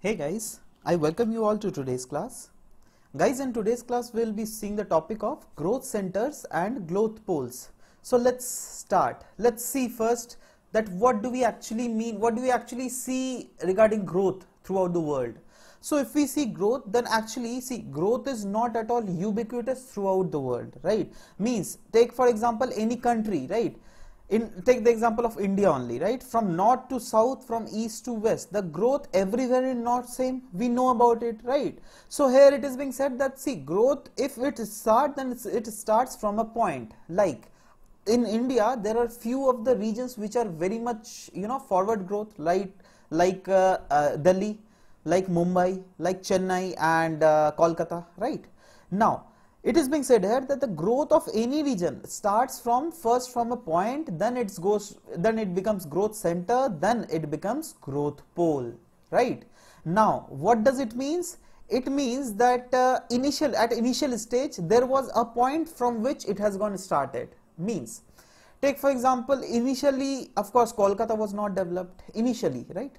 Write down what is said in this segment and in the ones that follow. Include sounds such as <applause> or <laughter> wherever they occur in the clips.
Hey guys, I welcome you all to today's class. Guys, in today's class we'll be seeing the topic of growth centers and growth poles. So let's start. Let's see first that what do we actually mean, what do we actually see regarding growth throughout the world. So if we see growth, then actually see growth is not at all ubiquitous throughout the world, right? Means take for example any country, right? In take the example of India only, right? From north to south, from east to west, the growth everywhere is not same. We know about it, right? So here it is being said that see growth, if it starts, then it starts from a point. Like in India, there are few of the regions which are very much you know forward growth, like like uh, uh, Delhi, like Mumbai, like Chennai and uh, Kolkata, right? Now it is being said here that the growth of any region starts from first from a point then it goes then it becomes growth center then it becomes growth pole right? Now what does it means? It means that uh, initial at initial stage there was a point from which it has gone started. Means take for example initially of course kolkata was not developed initially right?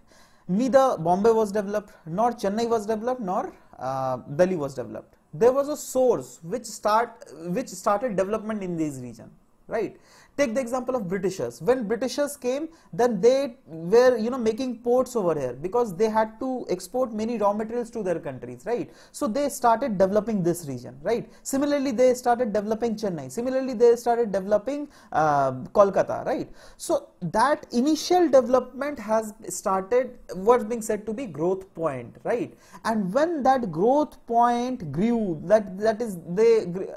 Neither bombay was developed nor chennai was developed nor uh, delhi was developed there was a source which start which started development in this region right take the example of britishers. When britishers came then they were you know making ports over here because they had to export many raw materials to their countries right? So they started developing this region right? Similarly they started developing chennai. Similarly they started developing uh, kolkata right? So that initial development has started what's being said to be growth point right? And when that growth point grew that that is they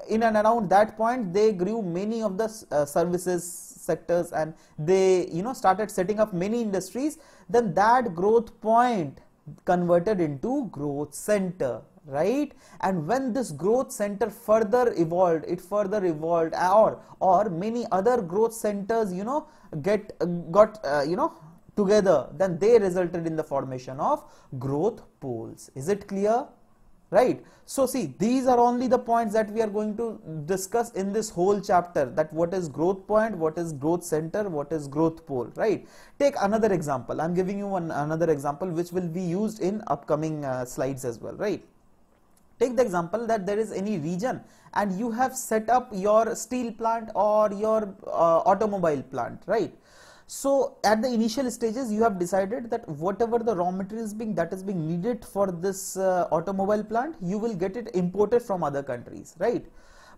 in and around that point they grew many of the uh, services sectors and they you know started setting up many industries then that growth point converted into growth center right? And when this growth center further evolved it further evolved or or many other growth centers you know get got uh, you know together then they resulted in the formation of growth poles. Is it clear right? So see these are only the points that we are going to discuss in this whole chapter that what is growth point what is growth center what is growth pole right? Take another example. I'm giving you one another example which will be used in upcoming uh, slides as well right? Take the example that there is any region and you have set up your steel plant or your uh, automobile plant, right? So at the initial stages, you have decided that whatever the raw materials being that is being needed for this uh, automobile plant, you will get it imported from other countries, right?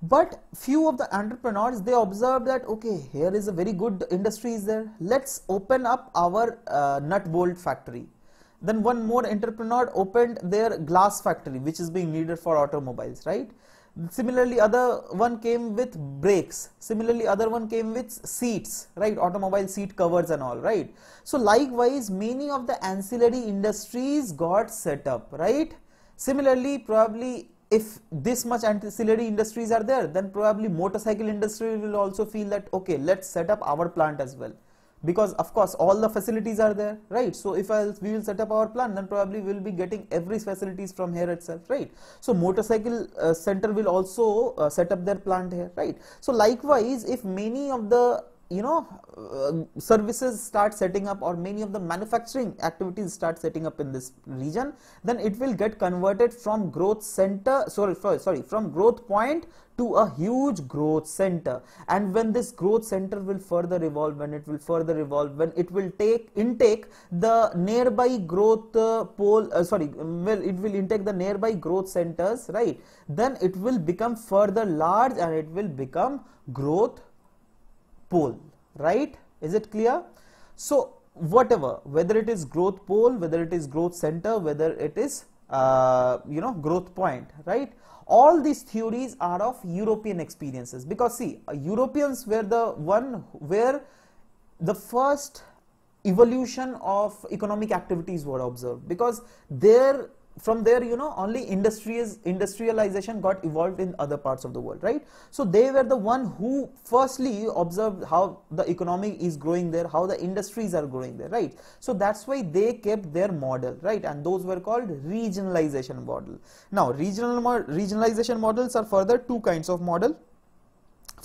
But few of the entrepreneurs they observe that okay, here is a very good industry is there. Let's open up our uh, nut bolt factory then one more entrepreneur opened their glass factory which is being needed for automobiles, right? Similarly, other one came with brakes. Similarly, other one came with seats, right? Automobile seat covers and all, right? So likewise, many of the ancillary industries got set up, right? Similarly, probably if this much ancillary industries are there, then probably motorcycle industry will also feel that, okay, let's set up our plant as well because of course all the facilities are there right? So if we will set up our plan then probably we will be getting every facilities from here itself right? So motorcycle uh, center will also uh, set up their plant here right? So likewise if many of the you know uh, services start setting up or many of the manufacturing activities start setting up in this region then it will get converted from growth center sorry sorry from growth point to a huge growth center. And when this growth center will further evolve when it will further evolve when it will take intake the nearby growth uh, pole uh, sorry well it will intake the nearby growth centers right? Then it will become further large and it will become growth pole right? Is it clear? So whatever whether it is growth pole whether it is growth center whether it is uh, you know growth point right? All these theories are of european experiences because see uh, europeans were the one where the first evolution of economic activities were observed because their from there you know only industries industrialization got evolved in other parts of the world right? So they were the one who firstly observed how the economy is growing there how the industries are growing there right? So that's why they kept their model right? And those were called regionalization model. Now regional mo regionalization models are further two kinds of model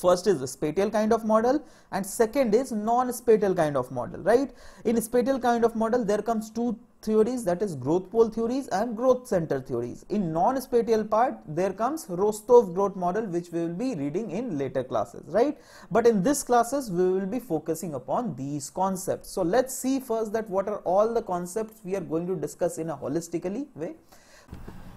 first is the spatial kind of model and second is non-spatial kind of model right? In spatial kind of model there comes two theories that is growth pole theories and growth center theories. In non-spatial part there comes Rostow growth model which we will be reading in later classes right? But in this classes we will be focusing upon these concepts. So let's see first that what are all the concepts we are going to discuss in a holistically way.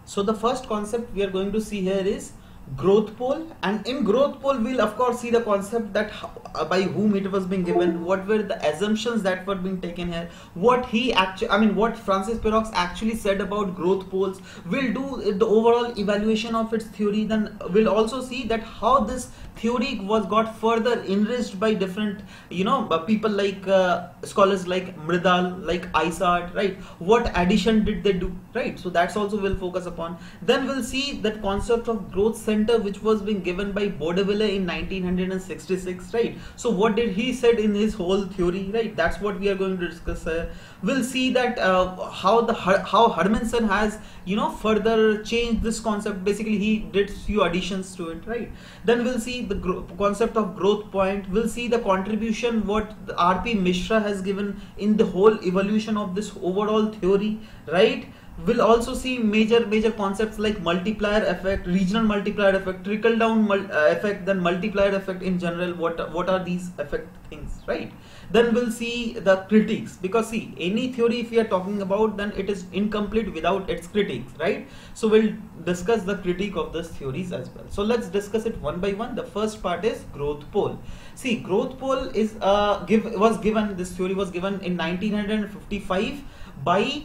So the first concept we are going to see here is growth pole and in growth pole we'll of course see the concept that how, uh, by whom it was being given what were the assumptions that were being taken here what he actually i mean what francis perroux actually said about growth poles we'll do the overall evaluation of its theory then we'll also see that how this theory was got further enriched by different you know uh, people like uh, scholars like Myrdal like Isard right? What addition did they do right? So that's also we'll focus upon. Then we'll see that concept of growth center which was being given by Boudeville in 1966 right? So what did he said in his whole theory right? That's what we are going to discuss uh, we'll see that uh, how the how Hermansen has you know further changed this concept. Basically he did few additions to it right? Then we'll see the concept of growth point we'll see the contribution what rp mishra has given in the whole evolution of this overall theory right we'll also see major major concepts like multiplier effect regional multiplier effect trickle down uh, effect then multiplier effect in general what what are these effect things right? Then we'll see the critiques because see any theory if we are talking about then it is incomplete without its critiques right? So we'll discuss the critique of this theories as well. So let's discuss it one by one. The first part is growth pole see growth pole is uh give was given this theory was given in 1955 by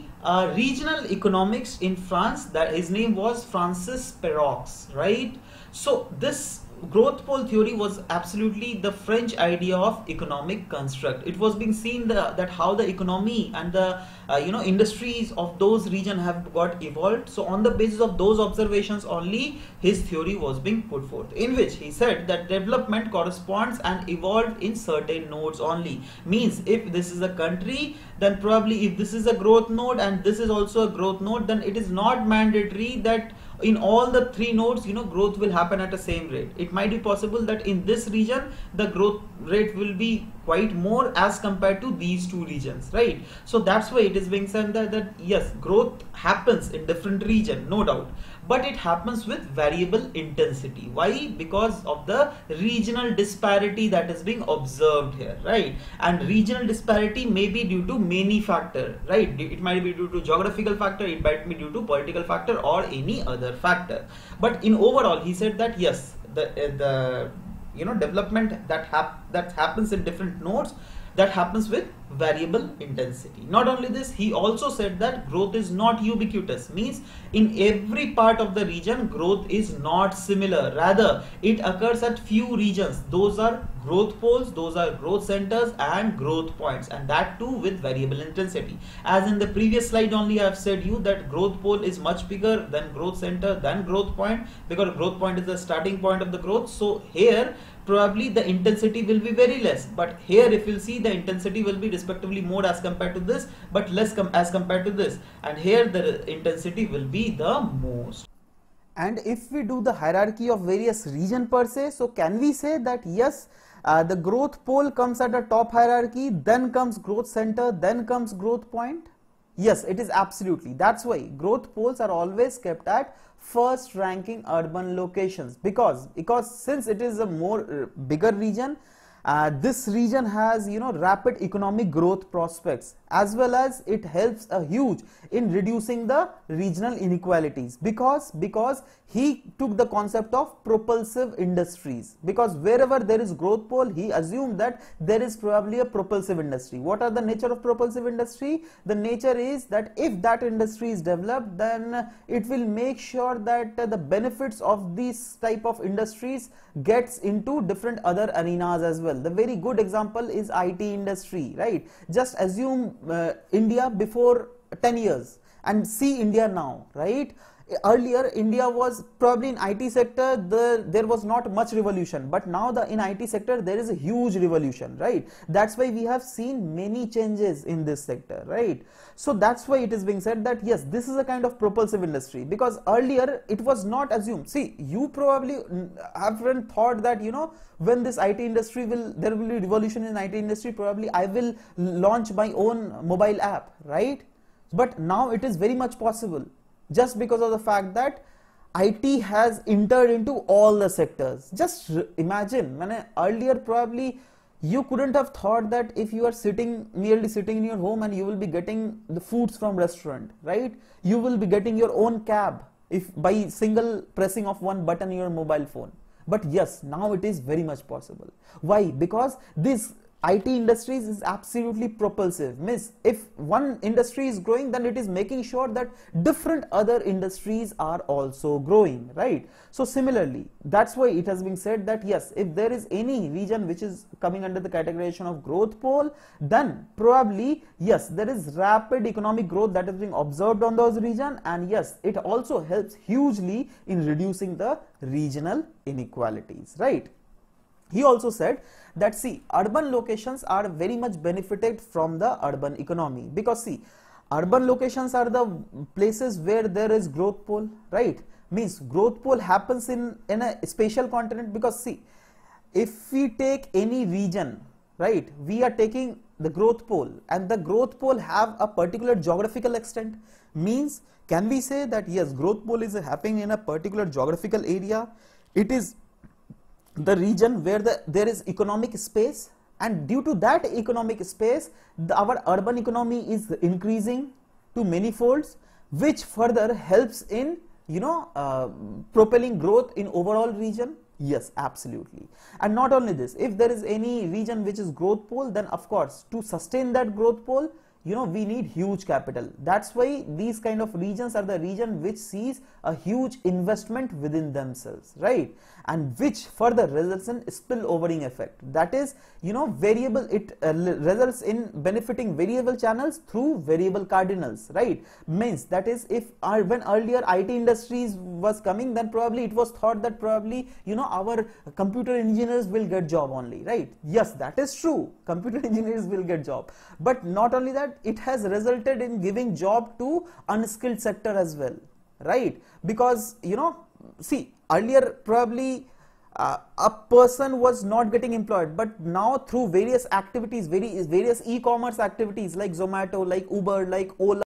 regional economics in France that his name was Francis Perroux right? So this growth pole theory was absolutely the French idea of economic construct. It was being seen the, that how the economy and the uh, you know industries of those region have got evolved. So on the basis of those observations only, his theory was being put forth. In which he said that development corresponds and evolved in certain nodes only. Means if this is a country, then probably if this is a growth node and this is also a growth node, then it is not mandatory that in all the three nodes you know growth will happen at the same rate. It might be possible that in this region the growth rate will be quite more as compared to these two regions right? So that's why it is being said that, that yes growth happens in different region no doubt. But it happens with variable intensity. Why? Because of the regional disparity that is being observed here right? And regional disparity may be due to many factor right? It might be due to geographical factor it might be due to political factor or any other factor. But in overall he said that yes the uh, the you know development that hap that happens in different nodes that happens with variable intensity. Not only this, he also said that growth is not ubiquitous, means in every part of the region, growth is not similar. Rather, it occurs at few regions. Those are growth poles, those are growth centers and growth points and that too with variable intensity. As in the previous slide only I have said you that growth pole is much bigger than growth center than growth point because growth point is the starting point of the growth. So here probably the intensity will be very less. But here if you'll see the intensity will be respectively more as compared to this but less com as compared to this. And here the intensity will be the most. And if we do the hierarchy of various region per se so can we say that yes uh, the growth pole comes at a top hierarchy then comes growth center then comes growth point yes it is absolutely. That's why growth poles are always kept at first ranking urban locations because because since it is a more uh, bigger region uh, this region has you know rapid economic growth prospects as well as it helps a huge in reducing the regional inequalities because because he took the concept of propulsive industries. Because wherever there is growth pole he assumed that there is probably a propulsive industry. What are the nature of propulsive industry? The nature is that if that industry is developed then it will make sure that uh, the benefits of these type of industries gets into different other arenas as well the very good example is IT industry right just assume uh, India before 10 years and see India now, right? Earlier India was probably in IT sector the there was not much revolution. But now the in IT sector there is a huge revolution right? That's why we have seen many changes in this sector right? So that's why it is being said that yes this is a kind of propulsive industry. Because earlier it was not assumed. See you probably haven't thought that you know when this IT industry will there will be revolution in IT industry probably I will launch my own mobile app right? But now it is very much possible just because of the fact that IT has entered into all the sectors. Just imagine, when earlier probably you couldn't have thought that if you are sitting merely sitting in your home and you will be getting the foods from restaurant, right? You will be getting your own cab if by single pressing of one button your mobile phone. But yes, now it is very much possible. Why? Because this IT industries is absolutely propulsive. Means if one industry is growing, then it is making sure that different other industries are also growing, right? So similarly, that's why it has been said that yes, if there is any region which is coming under the categorization of growth pole, then probably yes, there is rapid economic growth that is being observed on those region, and yes, it also helps hugely in reducing the regional inequalities, right? He also said that see urban locations are very much benefited from the urban economy. Because see urban locations are the places where there is growth pole right? Means growth pole happens in in a spatial continent because see if we take any region right we are taking the growth pole. And the growth pole have a particular geographical extent. Means can we say that yes growth pole is happening in a particular geographical area? It is the region where the, there is economic space and due to that economic space the, our urban economy is increasing to many folds which further helps in you know uh, propelling growth in overall region. Yes absolutely. And not only this if there is any region which is growth pole then of course to sustain that growth pole you know we need huge capital. That's why these kind of regions are the region which sees a huge investment within themselves right? And which further results in spillovering effect. That is you know variable it uh, results in benefiting variable channels through variable cardinals right? Means that is if uh, when earlier IT industries was coming then probably it was thought that probably you know our computer engineers will get job only right? Yes that is true. Computer <laughs> engineers will get job. But not only that it has resulted in giving job to unskilled sector as well right? Because you know see earlier probably uh, a person was not getting employed but now through various activities very various e-commerce activities like zomato like uber like ola